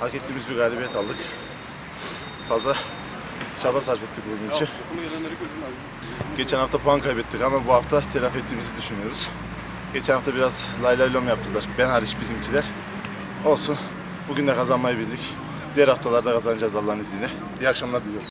hak ettiğimiz bir galibiyet aldık. Fazla çaba sarf ettik bunun için. Geçen hafta puan kaybettik ama bu hafta telafi ettiğimizi düşünüyoruz. Geçen hafta biraz lay lay lom yaptılar. Ben hariç bizimkiler. Olsun. Bugün de kazanmayı bildik. Diğer haftalarda kazanacağız Allah'ın izniyle. İyi akşamlar diliyorum.